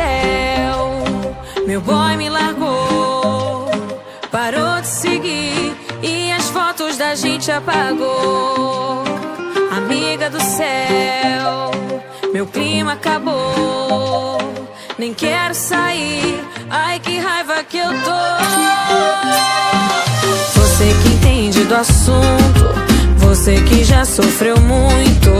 Céu, meu boy me largou. Parou de seguir e as fotos da gente apagou. Amiga do céu, meu clima acabou. Nem quero sair, ai que raiva que eu tô. Você que entende do assunto, você que já sofreu muito.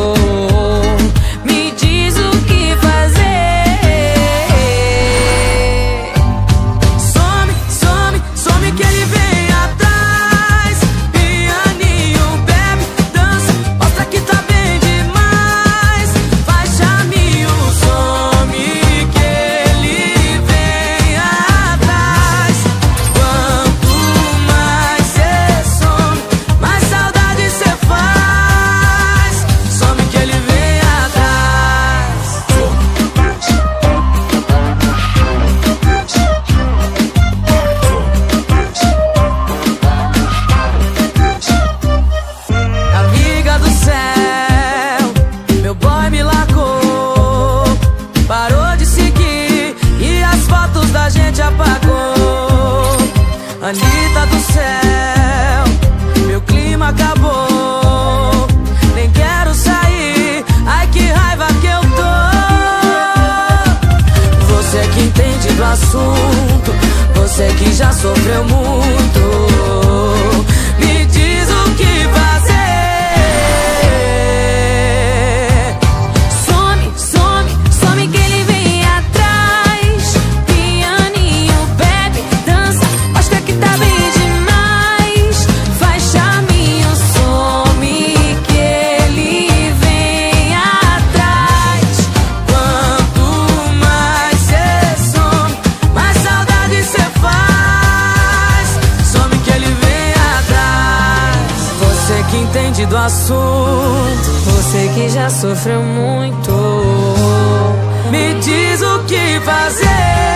Anitta do céu, meu clima acabou. Nem quero sair, ai que raiva que eu tô. Você que entende do assunto, você que já sofreu muito. Do assunto, você que já sofreu muito. Me diz o que fazer.